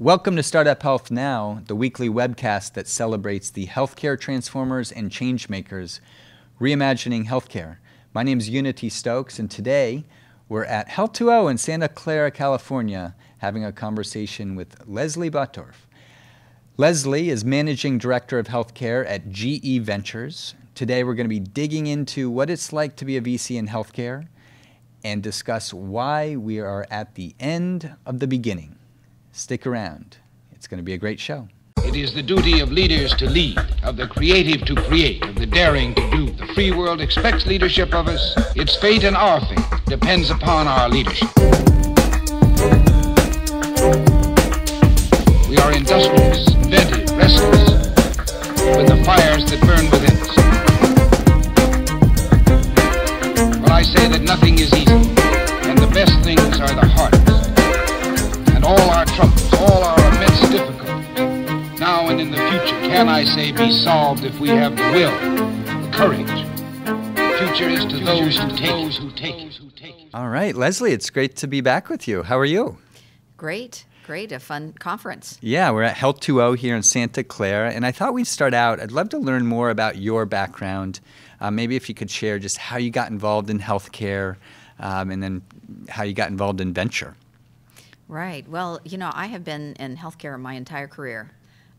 Welcome to Startup Health Now, the weekly webcast that celebrates the healthcare transformers and changemakers reimagining healthcare. My name is Unity Stoakes, and today we're at Health2O in Santa Clara, California, having a conversation with Leslie Bottorff. Leslie is Managing Director of Healthcare at GE Ventures. Today we're going to be digging into what it's like to be a VC in healthcare and discuss why we are at the end of the beginning. Stick around. It's going to be a great show. It is the duty of leaders to lead, of the creative to create, of the daring to do. The free world expects leadership of us. Its fate and our fate depends upon our leadership. We are industrious, inventive, restless, with the fires that burn within us. But I say that nothing is easy, and the best things are the hardest. And all our troubles, all our immense difficulties, now and in the future, can I say, be solved if we have the will, the courage. The future is to those who take, who who take. All right, Leslie, it's great to be back with you. How are you? Great, great, a fun conference. Yeah, we're at Health 2O here in Santa Clara, and I thought we'd start out. I'd love to learn more about your background. Uh, maybe if you could share just how you got involved in healthcare um, and then how you got involved in venture. Right. Well, you know, I have been in healthcare my entire career.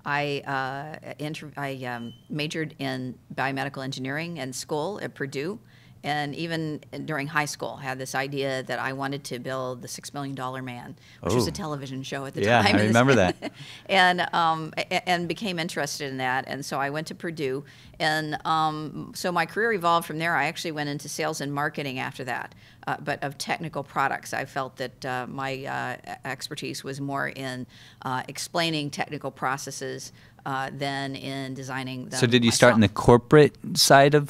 I, uh, I um, majored in biomedical engineering in school at Purdue, and even during high school, had this idea that I wanted to build the Six Million Dollar Man, which was Oh. a television show at the Yeah, time. I remember that. and um, and became interested in that, and so I went to Purdue, and um, so my career evolved from there. I actually went into sales and marketing after that, uh, but of technical products. I felt that uh, my uh, expertise was more in uh, explaining technical processes uh, than in designing them. So, did you start in the corporate side of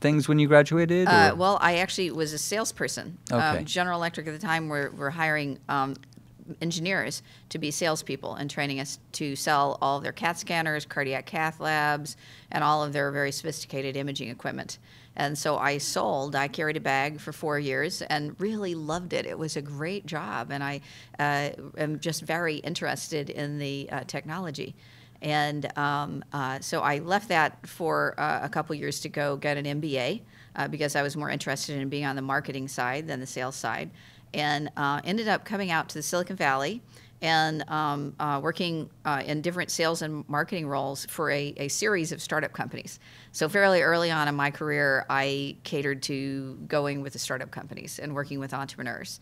things when you graduated? Uh, well, I actually was a salesperson. Okay. Um, General Electric at the time were, were hiring um, engineers to be salespeople and training us to sell all of their CAT scanners, cardiac cath labs, and all of their very sophisticated imaging equipment. And so I sold, I carried a bag for four years and really loved it. It was a great job, and I uh, am just very interested in the uh, technology. And um, uh, so I left that for uh, a couple years to go get an MBA uh, because I was more interested in being on the marketing side than the sales side. And uh, ended up coming out to the Silicon Valley and um, uh, working uh, in different sales and marketing roles for a, a series of startup companies. So, fairly early on in my career, I catered to going with the startup companies and working with entrepreneurs.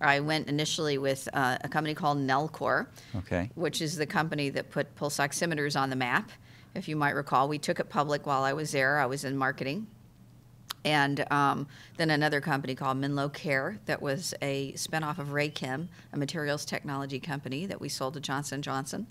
I went initially with uh, a company called Nellcor, Okay. which is the company that put pulse oximeters on the map. If you might recall, we took it public while I was there. I was in marketing. And um, then another company called Menlo Care that was a spinoff of Raychem, a materials technology company that we sold to Johnson Johnson.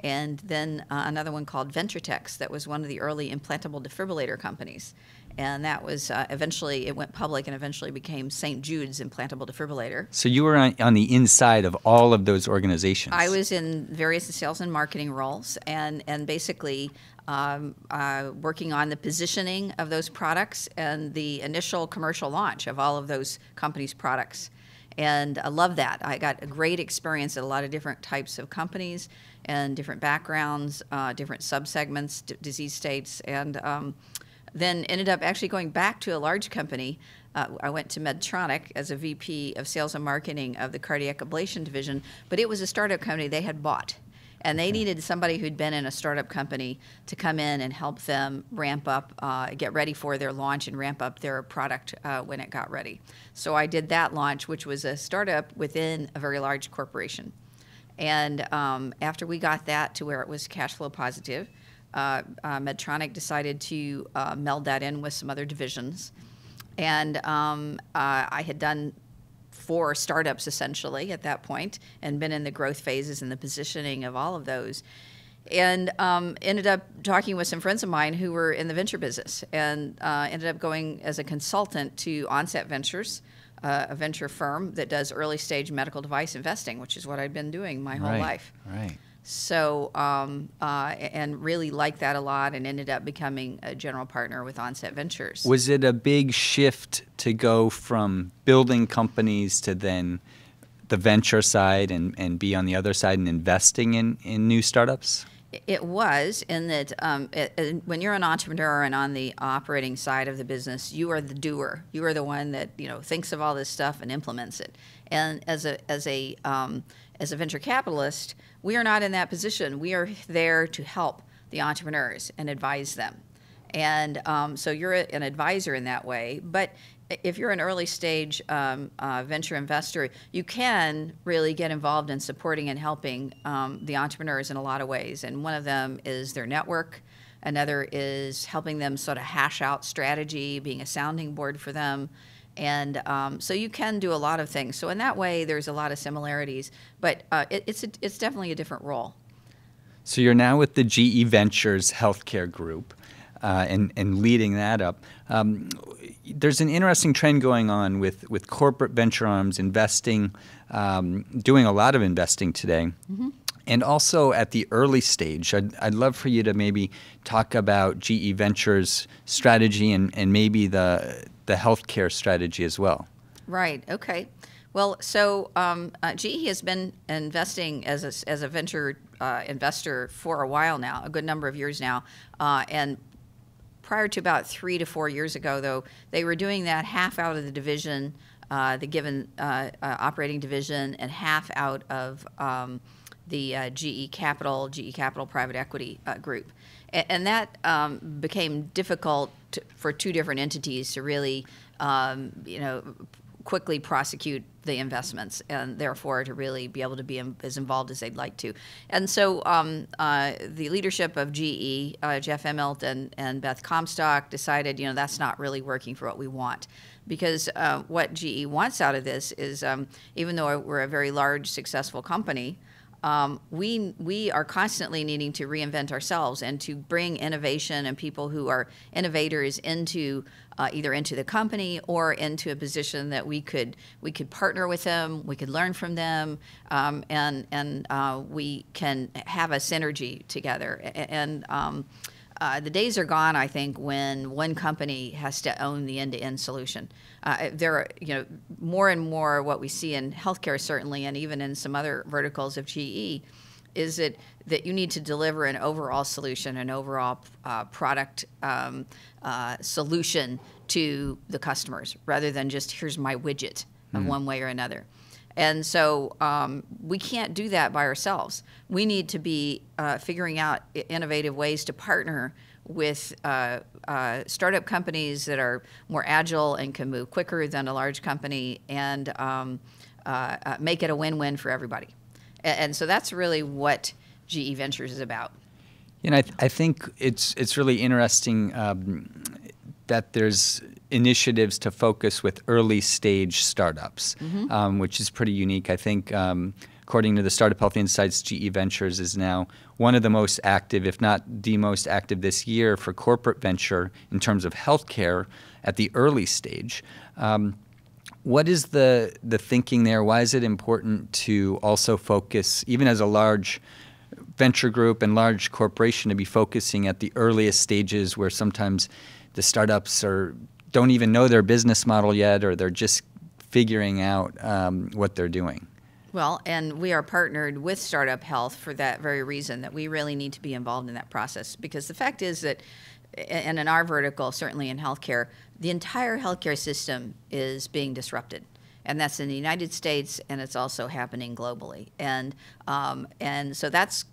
And then uh, another one called Ventritex that was one of the early implantable defibrillator companies. And that was uh, eventually, it went public and eventually became St. Jude's implantable defibrillator. so, you were on, on the inside of all of those organizations. I was in various sales and marketing roles, and and basically um, uh, working on the positioning of those products and the initial commercial launch of all of those companies' products. And I love that. I got a great experience at a lot of different types of companies and different backgrounds, uh, different subsegments, d- disease states, and um, then ended up actually going back to a large company. Uh, I went to Medtronic as a VP of sales and marketing of the cardiac ablation division, but it was a startup company they had bought. And they needed somebody who'd been in a startup company to come in and help them ramp up, uh, get ready for their launch and ramp up their product uh, when it got ready. So I did that launch, which was a startup within a very large corporation. And um, after we got that to where it was cash flow positive, uh, uh, Medtronic decided to uh, meld that in with some other divisions. And um, uh, I had done four startups essentially at that point and been in the growth phases and the positioning of all of those. And um, ended up talking with some friends of mine who were in the venture business and uh, ended up going as a consultant to Onset Ventures, uh, a venture firm that does early stage medical device investing, which is what I'd been doing my whole right. life. Right. So, um, uh, and really liked that a lot and ended up becoming a general partner with Onset Ventures. Was it a big shift to go from building companies to then the venture side and, and be on the other side and investing in, in new startups? It was in that um, it, it, when you're an entrepreneur and on the operating side of the business, you are the doer. You are the one that you know thinks of all this stuff and implements it. And as a as a um, as a venture capitalist, we are not in that position. We are there to help the entrepreneurs and advise them. And um, so you're an advisor in that way. But if you're an early stage um, uh, venture investor, you can really get involved in supporting and helping um, the entrepreneurs in a lot of ways. And one of them is their network. Another is helping them sort of hash out strategy, being a sounding board for them. And um, so you can do a lot of things. So in that way, there's a lot of similarities, but uh, it, it's a, it's definitely a different role. So you're now with the GE Ventures Healthcare Group, uh, and and leading that up. Um, there's an interesting trend going on with, with corporate venture arms investing, um, doing a lot of investing today. Mm-hmm. And also at the early stage, I'd, I'd love for you to maybe talk about GE Ventures strategy and, and maybe the, the healthcare strategy as well. Right, okay. Well, so um, uh, GE has been investing as a, as a venture uh, investor for a while now, a good number of years now. Uh, and prior to about three to four years ago, though, they were doing that half out of the division, uh, the given uh, uh, operating division, and half out of um, the uh, GE Capital, GE Capital Private Equity uh, Group. And, that um, became difficult to, for two different entities to really, um, you know, quickly prosecute the investments and therefore to really be able to be as involved as they'd like to. And so um, uh, the leadership of GE, uh, Jeff Immelt and, and Beth Comstock decided, you know, that's not really working for what we want. Because uh, what GE wants out of this is, um, even though we're a very large, successful company, um, we we are constantly needing to reinvent ourselves and to bring innovation and people who are innovators into uh, either into the company or into a position that we could we could partner with them, we could learn from them, um, and and uh, we can have a synergy together. And um, uh, the days are gone, I think, when one company has to own the end-to-end solution. Uh, there are, you know, more and more what we see in healthcare, certainly, and even in some other verticals of GE, is that that you need to deliver an overall solution, an overall uh, product um, uh, solution to the customers, rather than just here's my widget of mm. one way or another. And so um, we can't do that by ourselves. We need to be uh, figuring out innovative ways to partner with uh, uh, startup companies that are more agile and can move quicker than a large company and um, uh, uh, make it a win win for everybody. And, and, so that's really what GE Ventures is about. And I, th- I think it's, it's really interesting um, that there's initiatives to focus with early stage startups, mm-hmm. um, which is pretty unique. I think, um, according to the Startup Health Insights, GE Ventures is now one of the most active, if not the most active this year for corporate venture in terms of healthcare at the early stage. Um, what is the, the thinking there? Why is it important to also focus, even as a large venture group and large corporation, to be focusing at the earliest stages where sometimes the startups are don't even know their business model yet, or they're just figuring out um, what they're doing. Well, and we are partnered with Startup Health for that very reason that we really need to be involved in that process. Because the fact is that, and in our vertical, certainly in healthcare, the entire healthcare system is being disrupted and that's in the United States, and it's also happening globally. And um, and so that's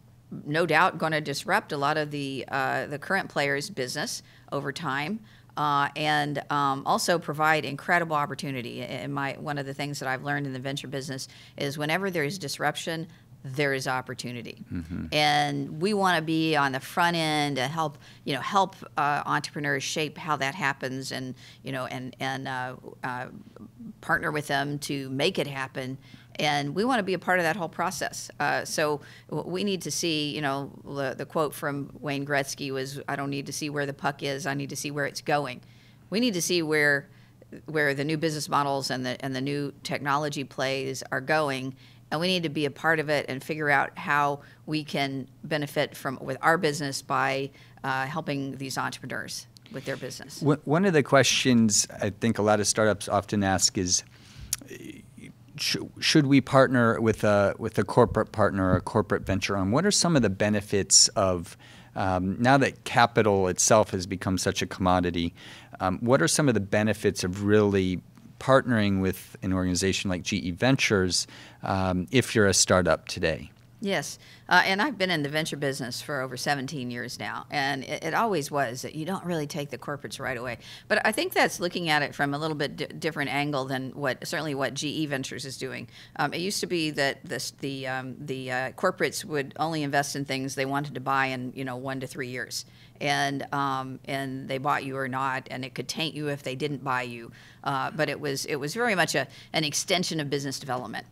no doubt going to disrupt a lot of the uh, the current players' business over time uh, and um, also provide incredible opportunity. And my one of the things that I've learned in the venture business is whenever there is disruption, there is opportunity, mm-hmm. and we want to be on the front end to help you know help uh, entrepreneurs shape how that happens, and you know and and uh, uh partner with them to make it happen and we want to be a part of that whole process. Uh, so we need to see, you know, the, the, quote from Wayne Gretzky was, "I don't need to see where the puck is; I need to see where it's going." We need to see where where the new business models and the and the new technology plays are going, and we need to be a part of it and figure out how we can benefit from with our business by uh, helping these entrepreneurs with their business. One of the questions I think a lot of startups often ask is sh- should we partner with a with a corporate partner or a corporate venture on? What are some of the benefits of um, now that capital itself has become such a commodity? Um, what are some of the benefits of really partnering with an organization like GE Ventures um, if you're a startup today? Yes, uh, and I've been in the venture business for over 17 years now, and it, it, always was that you don't really take the corporates right away. But I think that's looking at it from a little bit different angle than what certainly what GE Ventures is doing. Um, it used to be that this, the um, the uh, corporates would only invest in things they wanted to buy in you know one to three years, and um, and they bought you or not, and it could taint you if they didn't buy you. Uh, but it was it was very much a an extension of business development.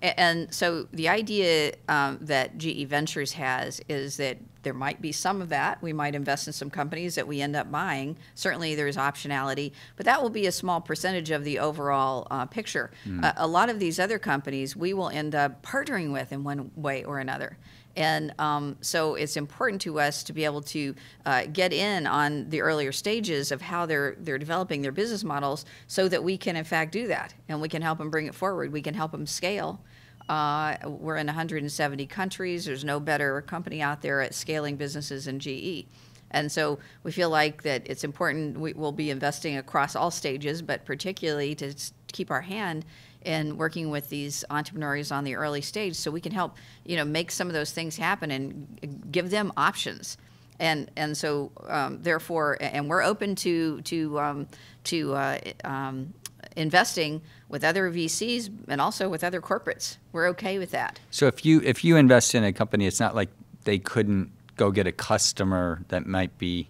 And so the idea um, that GE Ventures has is that there might be some of that. We might invest in some companies that we end up buying. Certainly, there's optionality, but that will be a small percentage of the overall uh, picture. Mm. Uh, a lot of these other companies we will end up partnering with in one way or another. And um, so it's important to us to be able to uh, get in on the earlier stages of how they're they're developing their business models, so that we can in fact do that, and we can help them bring it forward. We can help them scale. Uh, we're in 170 countries. There's no better company out there at scaling businesses than GE. And so we feel like that it's important we will be investing across all stages, but particularly to keep our hand in working with these entrepreneurs on the early stage so we can help, you know, make some of those things happen and give them options. And, and so um, therefore, and we're open to, to, um, to uh, um, investing with other VCs and also with other corporates. We're okay with that. So if you if you invest in a company, it's not like they couldn't go get a customer that might be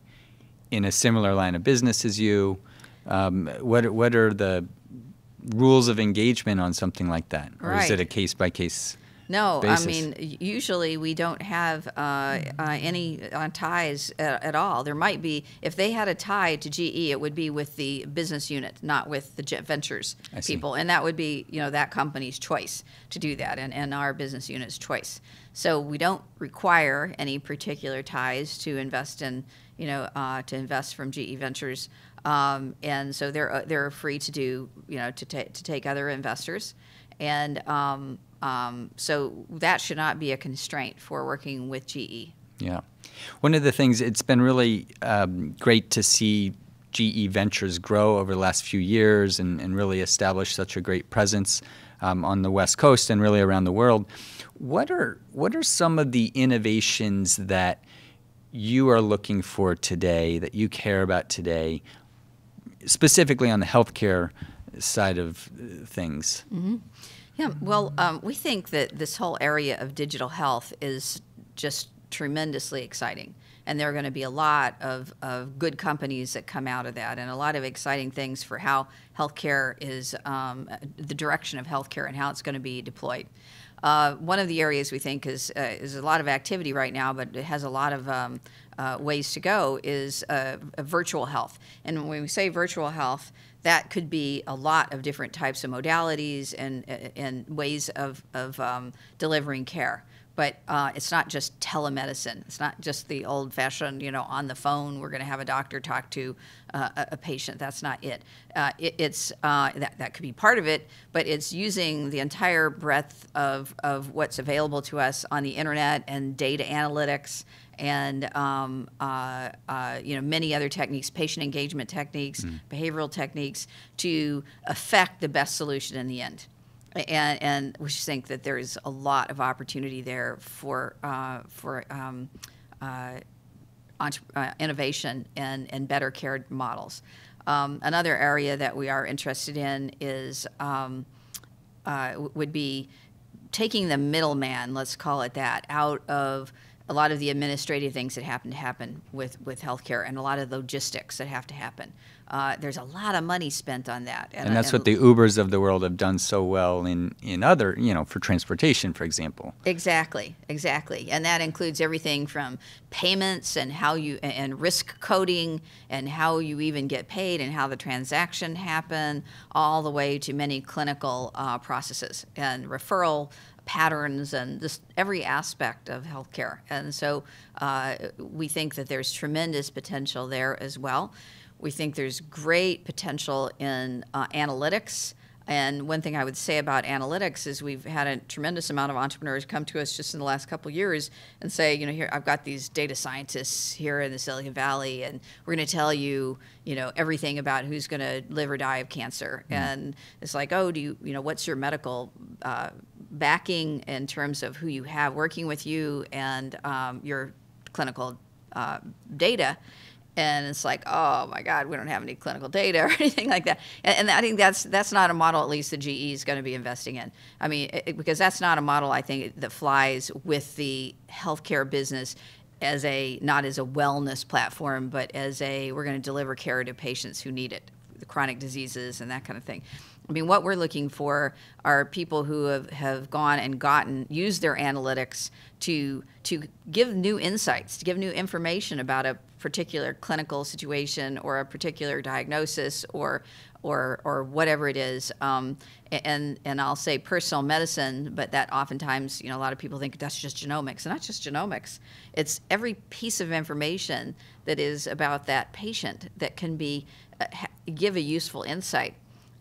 in a similar line of business as you. Um, what what are the rules of engagement on something like that, or right. is it a case by case? No, basis. I mean usually we don't have uh, uh, any uh, ties at, at, all. There might be if they had a tie to GE, it would be with the business unit, not with the GE Ventures people, and that would be you know that company's choice to do that, and, and our business unit's choice. So we don't require any particular ties to invest in you know uh, to invest from GE Ventures. Um, and so they're uh, they're free to do you know to take to take other investors, and um, um, so that should not be a constraint for working with GE. Yeah. One of the things, it's been really um, great to see GE Ventures grow over the last few years and, and really establish such a great presence um, on the West Coast and really around the world. What are, what are some of the innovations that you are looking for today, that you care about today, specifically on the healthcare side of things? Mm-hmm. Yeah, well, um, we think that this whole area of digital health is just tremendously exciting. And there are going to be a lot of, of good companies that come out of that, and a lot of exciting things for how healthcare is um, the direction of healthcare and how it's going to be deployed. Uh, one of the areas we think is uh, is a lot of activity right now, but it has a lot of um, uh, ways to go. Is uh, virtual health, and when we say virtual health, that could be a lot of different types of modalities and, and ways of, of um, delivering care. But uh, it's not just telemedicine. It's not just the old fashioned, you know, on the phone, we're going to have a doctor talk to uh, a, a, patient. That's not it. Uh, it it's, uh, that, that could be part of it, but it's using the entire breadth of, of what's available to us on the internet and data analytics and um, uh, uh, you know many other techniques, patient engagement techniques, mm. behavioral techniques, to affect the best solution in the end. And, and we think that there is a lot of opportunity there for uh, for um, uh, uh, innovation and, and better care models. Um, another area that we are interested in is um, uh, would be taking the middleman, let's call it that, out of a lot of the administrative things that happen to happen with, with healthcare and a lot of logistics that have to happen. Uh, there's a lot of money spent on that. And, and that's and, what the Ubers of the world have done so well in, in other, you know, for transportation, for example. Exactly, exactly. And that includes everything from payments and how you, and risk coding and how you even get paid and how the transaction happen, all the way to many clinical uh, processes and referral patterns and just every aspect of healthcare. And so uh, we think that there's tremendous potential there as well. We think there's great potential in uh, analytics. And one thing I would say about analytics is we've had a tremendous amount of entrepreneurs come to us just in the last couple years and say, you know, here I've got these data scientists here in the Silicon Valley, and we're going to tell you, you know, everything about who's going to live or die of cancer. Mm. And it's like, oh, do you, you know, what's your medical uh, backing in terms of who you have working with you and um, your clinical uh, data? And it's like, oh my God, we don't have any clinical data or anything like that. And, and I think that's that's not a model, at least the GE is going to be investing in. I mean, it, because that's not a model I think that flies with the healthcare business as a not as a wellness platform, but as a we're going to deliver care to patients who need it, the chronic diseases and that kind of thing. I mean, what we're looking for are people who have, have gone and gotten, used their analytics to, to give new insights, to give new information about a particular clinical situation or a particular diagnosis or, or, or whatever it is. Um, and, and I'll say personal medicine, but that oftentimes, you know, a lot of people think that's just genomics. And not just genomics, it's every piece of information that is about that patient that can be, uh, give a useful insight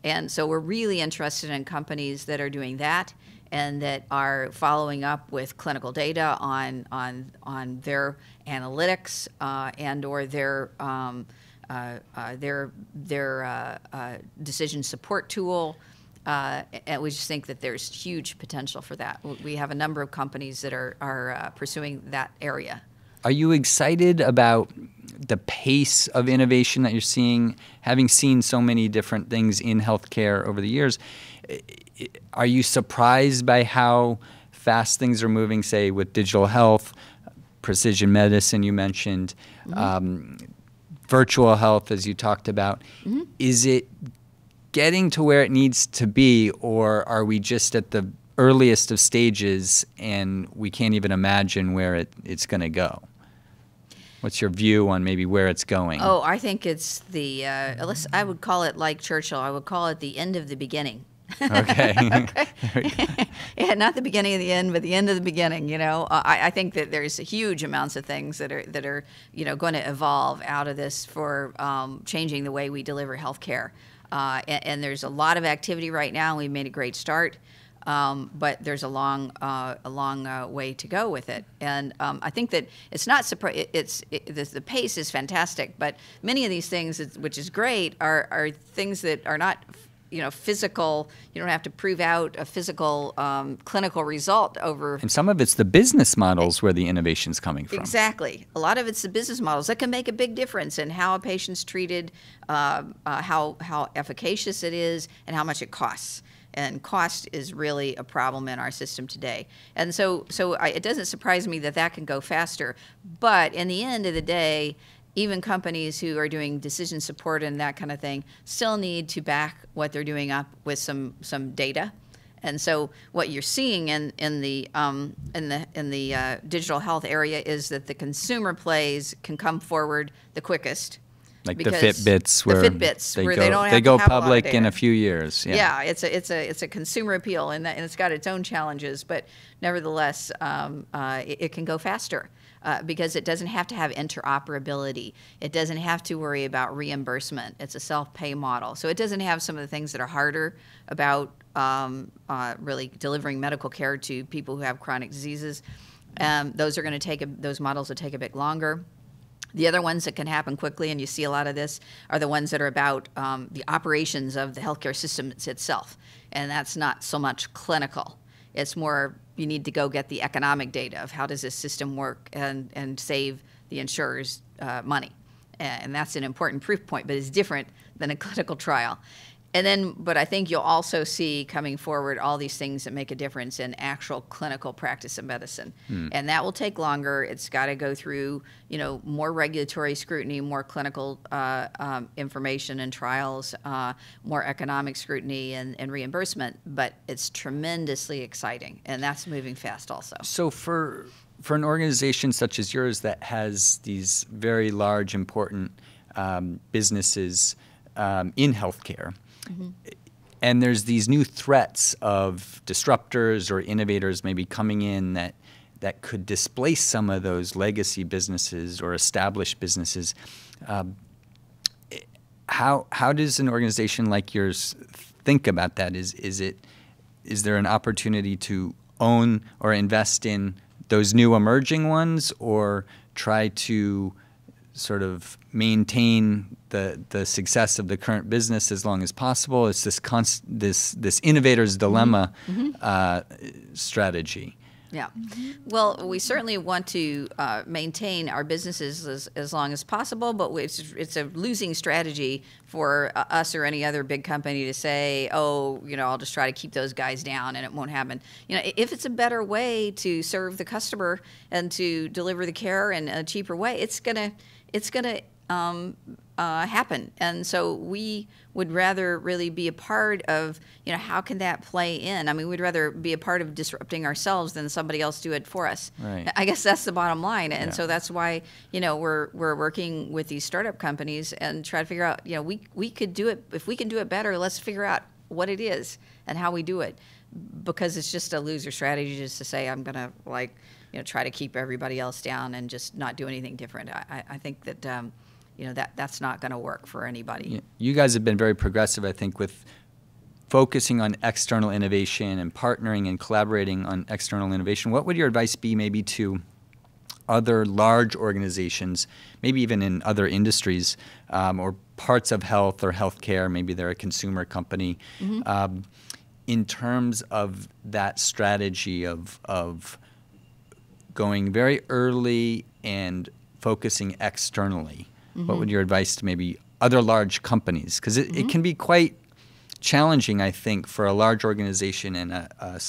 and so we're really interested in companies that are doing that and that are following up with clinical data on on on their analytics uh, and or their um, uh, uh, their their uh, uh, decision support tool. Uh, and we just think that there's huge potential for that. We have a number of companies that are are pursuing that area. Are you excited about the pace of innovation that you're seeing, having seen so many different things in healthcare over the years, are you surprised by how fast things are moving, say, with digital health, precision medicine, you mentioned, mm-hmm. um, virtual health, as you talked about? Mm-hmm. Is it getting to where it needs to be, or are we just at the earliest of stages and we can't even imagine where it, it's going to go? What's your view on maybe where it's going? Oh, I think it's the, uh, I would call it like Churchill, I would call it the end of the beginning. okay. yeah, not the beginning of the end, but the end of the beginning. You know, uh, I, I, think that there's huge amounts of things that are that are you know going to evolve out of this for um, changing the way we deliver healthcare. Uh, and, and, there's a lot of activity right now. We've made a great start. Um, but there's a long, uh, a long uh, way to go with it. And um, I think that it's not surprising. It's it, the, the, pace is fantastic, but many of these things, which is great, are are things that are not. You know, physical. You don't have to prove out a physical um, clinical result over. And some of it's the business models where the innovation's coming from. Exactly. A lot of it's the business models that can make a big difference in how a patient's treated, uh, uh how how efficacious it is, and how much it costs and cost is really a problem in our system today. And so, so I, it doesn't surprise me that that can go faster. But in the end of the day, even companies who are doing decision support and that kind of thing still need to back what they're doing up with some some data. And so, what you're seeing in in the um, in the in the uh, digital health area is that the consumer plays can come forward the quickest like the Fitbits, where the Fitbits, they where go, they don't they go public in a few years. Yeah. yeah, it's a it's a it's a consumer appeal, and, that, and it's got its own challenges, but nevertheless, um, uh, it, it, can go faster. Uh, because it doesn't have to have interoperability. It doesn't have to worry about reimbursement. It's a self-pay model, so it doesn't have some of the things that are harder about um, uh, really delivering medical care to people who have chronic diseases. Um, those are going to take a, those models will take a bit longer. The other ones that can happen quickly, and you see a lot of this, are the ones that are about um, the operations of the healthcare system itself. And that's not so much clinical. It's more you need to go get the economic data of how does this system work and, and save the insurers uh, money. And that's an important proof point, but it's different than a clinical trial. And then, but I think you'll also see coming forward all these things that make a difference in actual clinical practice of medicine. Mm. And that will take longer. It's got to go through, you know, more regulatory scrutiny, more clinical uh, um, information and trials, uh, more economic scrutiny and, and reimbursement. But it's tremendously exciting, and that's moving fast also. So for for an organization such as yours that has these very large, important um, businesses um, in healthcare And there's these new threats of disruptors or innovators maybe coming in that that could displace some of those legacy businesses or established businesses. Um, how how does an organization like yours think about that? Is is it is there an opportunity to own or invest in those new emerging ones, or try to sort of maintain the the success of the current business as long as possible? It's this const, this this innovator's dilemma Mm-hmm. uh, strategy. Yeah. Well, we certainly want to uh, maintain our businesses as, as long as possible, but it's, it's a losing strategy for uh, us or any other big company to say, oh, you know, I'll just try to keep those guys down and it won't happen. You know, if it's a better way to serve the customer and to deliver the care in a cheaper way, it's gonna it's gonna um, uh, happen. And so we would rather really be a part of, you know, how can that play in? I mean, we'd rather be a part of disrupting ourselves than somebody else do it for us. Right. I guess that's the bottom line. And Yeah. so that's why, you know, we're, we're working with these startup companies and try to figure out, you know, we, we could do it, if we can do it better, let's figure out what it is and how we do it. Because it's just a loser strategy just to say, I'm going to like, you know, try to keep everybody else down and just not do anything different. I, I- I think that, um, you know, that, that's not going to work for anybody. You guys have been very progressive, I think, with focusing on external innovation and partnering and collaborating on external innovation. What would your advice be, maybe to other large organizations, maybe even in other industries um, or parts of health or healthcare? Maybe they're a consumer company. Um, in terms of that strategy of, of going very early and focusing externally, what would your advice to maybe other large companies? Because it, it can be quite challenging, I think, for a large organization and a,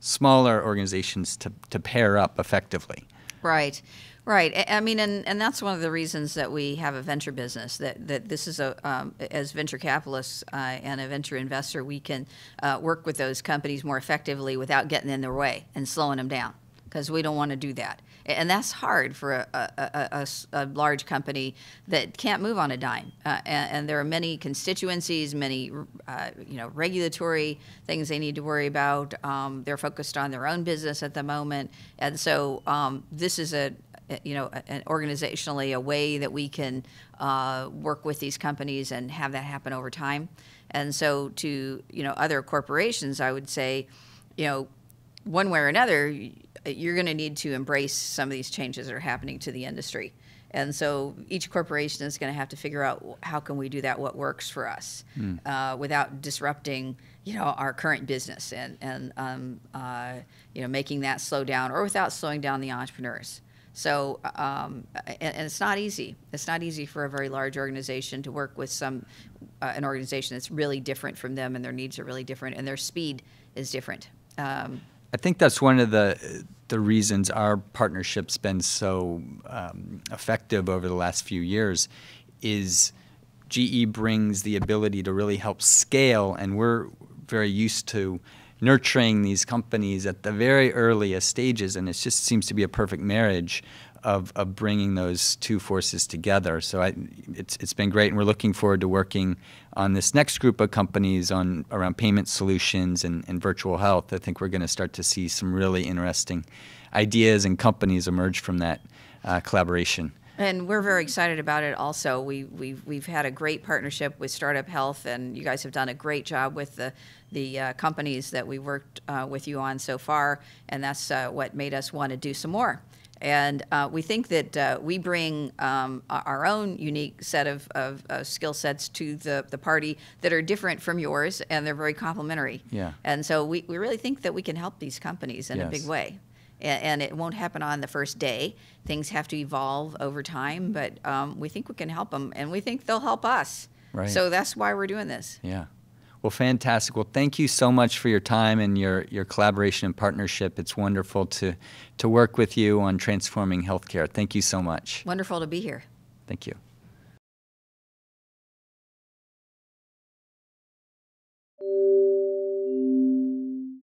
smaller organizations to, to pair up effectively. Right, right. I- I mean, and, and that's one of the reasons that we have a venture business. That that this is a um, as venture capitalists uh, and a venture investor, we can uh, work with those companies more effectively without getting in their way and slowing them down because we don't want to do that. A- And that's hard for a large company that can't move on a dime. Uh, and, and there are many constituencies, many uh, you know regulatory things they need to worry about. Um, they're focused on their own business at the moment, and so um, this is a a- you know a- an organizationally a way that we can uh, work with these companies and have that happen over time. And so to you know other corporations, I would say, you know, one way or another, you're going to need to embrace some of these changes that are happening to the industry. And so each corporation is going to have to figure out how can we do that, what works for us, uh, without disrupting, you know, our current business and and um, uh, you know making that slow down, or without slowing down the entrepreneurs. So, um, and, and it's not easy. It's not easy for a very large organization to work with some uh, an organization that's really different from them, and their needs are really different, and their speed is different. Um, I think that's one of the the reasons our partnership's been so um, effective over the last few years is GE brings the ability to really help scale, and we're very used to nurturing these companies at the very earliest stages, and it just seems to be a perfect marriage of, of bringing those two forces together. So I, it's, it's been great, and we're looking forward to working on this next group of companies on around payment solutions and, and virtual health. I think we're going to start to see some really interesting ideas and companies emerge from that uh, collaboration. And we're very excited about it also. We, we've, we've had a great partnership with Startup Health, and you guys have done a great job with the, the uh, companies that we worked uh, with you on so far, and that's uh, what made us want to do some more. And uh, we think that uh, we bring um, our own unique set of, of, of skill sets to the, the party that are different from yours, and they're very complementary. Yeah. And so we, we really think that we can help these companies in a big way a- and it won't happen on the first day. Things have to evolve over time, but um, we think we can help them, and we think they'll help us. Right. So that's why we're doing this. Yeah. Well, fantastic. Well, thank you so much for your time and your, your collaboration and partnership. It's wonderful to, to work with you on transforming healthcare. Thank you so much. Wonderful to be here. Thank you.